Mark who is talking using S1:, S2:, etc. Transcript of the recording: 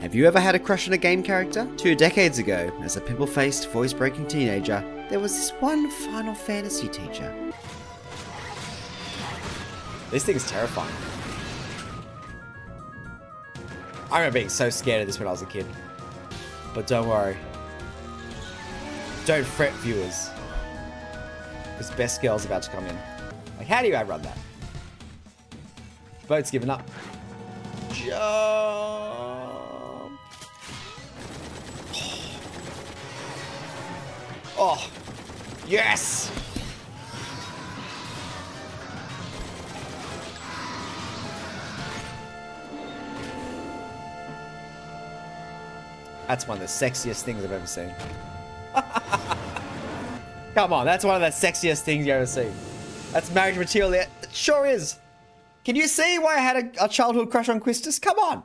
S1: Have you ever had a crush on a game character? Two decades ago, as a pimple faced, voice breaking teenager, there was this one Final Fantasy teacher.
S2: This thing's terrifying. I remember being so scared of this when I was a kid. But don't worry. Don't fret, viewers. Because Best Girl's about to come in. Like, how do you outrun that? Boat's given up. Jump! Oh, yes! That's one of the sexiest things I've ever seen. Come on, that's one of the sexiest things you ever seen. That's marriage material. It sure is. Can you see why I had a, a childhood crush on Quistis? Come on.